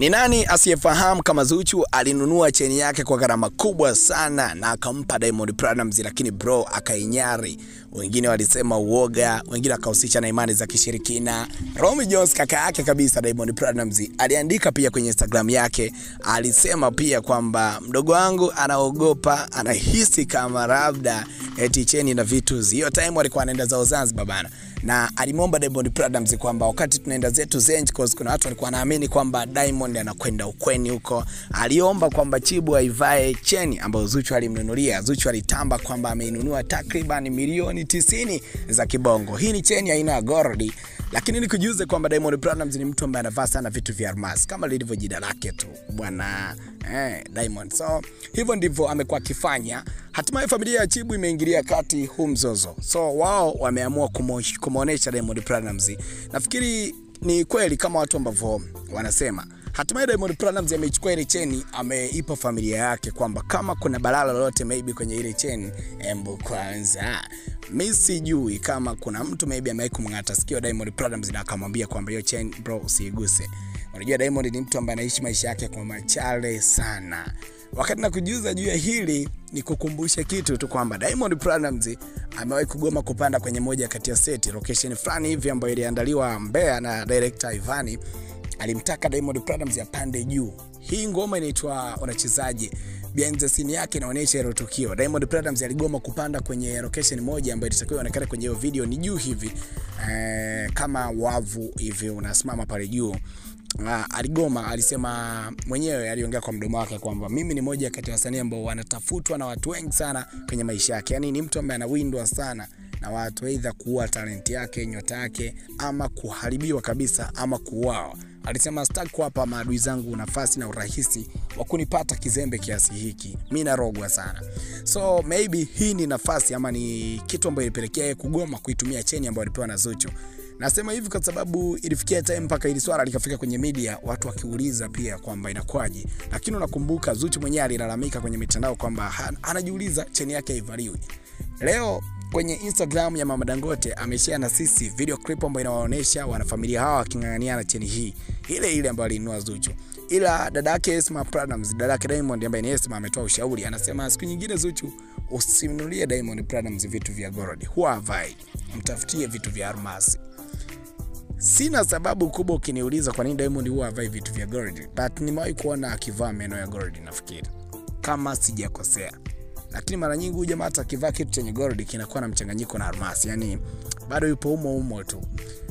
Ni nani asiyefahamu kama Zuchu alinunua cheni yake kwa gharama kubwa sana na akampa Diamond Platnumz, lakini bro akainyari. Wengine walisema uoga, wengine akahusisha na imani za kishirikina. Romy Jones kaka yake kabisa Diamond Platnumz aliandika pia kwenye Instagram yake, alisema pia kwamba mdogo wangu anaogopa, anahisi kama labda eti cheni na vitu. Hiyo time walikuwa anaenda zao Zanzibar bana na alimwomba Diamond Platnumz kwamba wakati tunaenda zetu Zenj, cause kuna watu walikuwa wanaamini kwamba Diamond anakwenda ukweni huko, aliomba kwamba Chibu aivae cheni ambayo Zuchu alimnunulia. Zuchu alitamba kwamba ameinunua takriban milioni tisini za kibongo. Hii ni cheni aina ya gold, lakini nikujuze kwamba Diamond Platnumz ni mtu ambaye anavaa sana vitu vya almasi kama lilivyo jina lake tu bwana eh, Diamond. So hivyo ndivyo amekuwa akifanya. Hatimaye familia ya Chibu imeingilia kati huu mzozo, so wao wameamua kumwonyesha Diamond Platnumz. Nafikiri ni kweli kama watu ambavyo wanasema. Hatimaye Diamond Platnumz ameichukua ile cheni, ameipa familia yake kwamba kama kuna balaa lolote maybe kwenye ile cheni, embo kwanza mi sijui kama kuna mtu maybe amewahi kumng'ata sikio Diamond Platnumz na akamwambia kwamba hiyo chain bro usiiguse. Unajua Diamond ni mtu ambaye anaishi maisha yake kwa machale sana. Wakati nakujuza juu ya hili ni kukumbusha kitu tu kwamba Diamond Platnumz amewahi kugoma kupanda kwenye moja kati ya seti location fulani hivi ambayo iliandaliwa Mbeya na director Ivani alimtaka Diamond Platnumz apande juu. Hii ngoma inaitwa unachezaje? Behind the scene yake inaonyesha hilo tukio. Diamond Platnumz aligoma kupanda kwenye location moja ambayo ilitakiwa ionekane kwenye hiyo video ni juu hivi eh, kama wavu hivi unasimama pale juu. Uh, aligoma, alisema mwenyewe, aliongea kwa mdomo wake kwamba mimi ni moja kati ya wasanii ambao wanatafutwa na watu wengi sana kwenye maisha yake. Yaani ni mtu ambaye anawindwa sana na watu, aidha kuua talenti yake, nyota yake, ama kuharibiwa kabisa, ama kuuawa. Alisema sitaki kuwapa maadui zangu nafasi na urahisi wa kunipata kizembe kiasi hiki, mi narogwa sana. So maybe hii ni nafasi ama ni kitu ambayo ilipelekea yeye kugoma kuitumia cheni ambayo alipewa na Zuchu. Nasema hivi kwa sababu ilifikia time mpaka ili swala likafika kwenye media, watu wakiuliza pia kwamba inakwaje, lakini unakumbuka Zuchu mwenyewe alilalamika kwenye mitandao kwamba anajiuliza cheni yake haivaliwi. Leo kwenye Instagram ya Mama Dangote ameshare na sisi video clip ambayo inawaonyesha wanafamilia hawa waking'ang'aniana cheni hii. Ile ile ambayo alinunua Zuchu. Ila dada yake Esma Platnumz, dada yake Diamond ambaye ni Esma, ametoa ushauri, anasema siku nyingine Zuchu usimnunulie Diamond Platnumz vitu vya gold, huwa havai, mtafutie vitu vya almasi. Sina sababu kubwa ukiniuliza kwa nini Diamond huwa havai vitu vya gold, but nimewahi kuona akivaa meno ya gold, nafikiri. Kama sijakosea lakini mara nyingi huyu jamaa hata akivaa kitu chenye gold kinakuwa na mchanganyiko na almasi, yani bado yupo umo umo tu.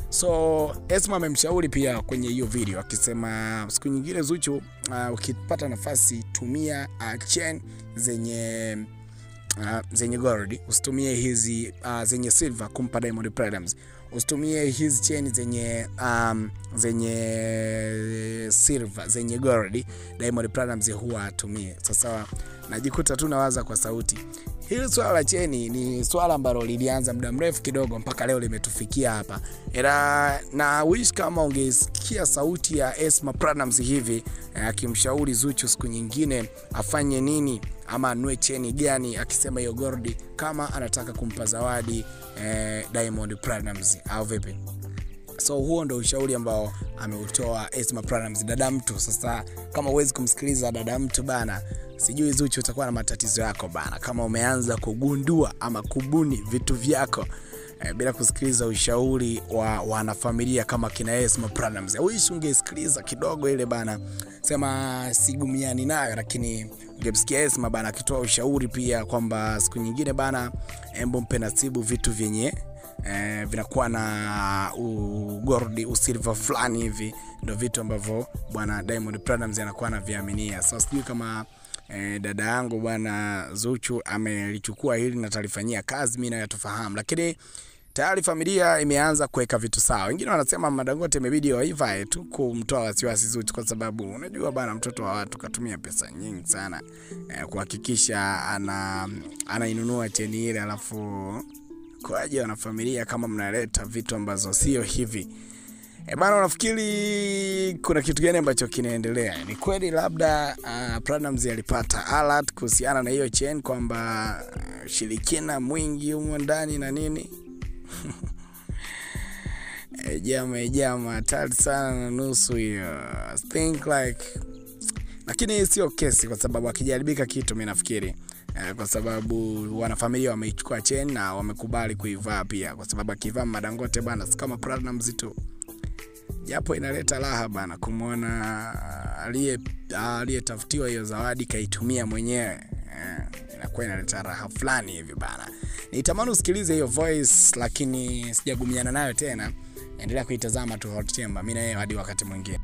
So Esma amemshauri pia kwenye hiyo video akisema siku nyingine Zuchu, uh, ukipata nafasi tumia uh, chain zenye uh, zenye gold, usitumie hizi uh, zenye silver kumpa Diamond Platnumz. Usitumie hizi chain zenye um, zenye silver zenye gold, Diamond Platnumz huwa atumie. Sasa najikuta tu nawaza kwa sauti. Hili swala la cheni ni swala ambalo lilianza muda mrefu kidogo mpaka leo limetufikia hapa. Ila na wish kama ungesikia sauti ya Esma Platnumz hivi akimshauri Zuchu siku nyingine afanye nini ama anue cheni gani, akisema hiyo gold kama anataka kumpa zawadi eh, Diamond Platnumz au vipi? So huo ndo ushauri ambao ameutoa Esma Platnumz, dada mtu. Sasa kama uwezi kumsikiliza dada mtu bana, sijui Zuchu utakuwa na matatizo yako bana, kama umeanza kugundua ama kubuni vitu vyako eh, bila kusikiliza ushauri wa wanafamilia kama kina Esma Platnumz. Wish ungesikiliza kidogo ile bana, sema sigumiani nayo, lakini ungemsikia Esma bana akitoa ushauri pia kwamba siku nyingine bana, embo mpe nasibu vitu vyenye eh, vinakuwa na ugordi usilva fulani hivi, ndo vitu ambavyo bwana Diamond Platnumz anakuwa anaviaminia. So sijui kama eh, dada yangu bwana Zuchu amelichukua hili na talifanyia kazi, mimi nayo tufahamu, lakini tayari familia imeanza kuweka vitu sawa. Wengine wanasema Madangote imebidi waivae tu kumtoa wasiwasi Zuchu, kwa sababu unajua bana, mtoto wa watu katumia pesa nyingi sana eh, kuhakikisha ana anainunua cheni ile alafu kwaje wanafamilia kama mnaleta vitu ambazo sio hivi. E bana, unafikiri kuna kitu gani ambacho kinaendelea? Ni kweli labda uh, alipata alert kuhusiana na hiyo chain kwamba uh, shirikina mwingi humo ndani na nini? Eh, jama jama hatari sana na nusu hiyo. Think like lakini sio kesi kwa sababu akijaribika kitu mi nafikiri eh, kwa sababu wanafamilia wameichukua cheni na wamekubali kuivaa pia kwa sababu akivaa madangote bana si kama Platinumz tu japo inaleta raha bana kumwona aliye aliyetafutiwa hiyo zawadi kaitumia mwenyewe eh, inakuwa inaleta raha fulani hivi bana nitamani usikilize hiyo voice lakini sijagumiana nayo tena. Endelea kuitazama tu Hot Chamber mimi na yeye hadi wakati mwingine